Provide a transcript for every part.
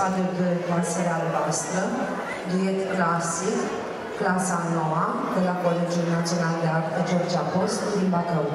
spate de în albastră, duet clasic, clasa noua, de la Colegiul Național de Artă George Apostol din Bacău.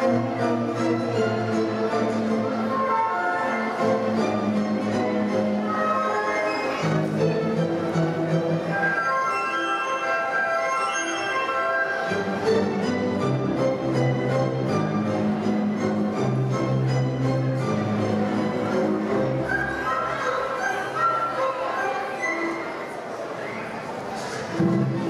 Thank mm -hmm. you.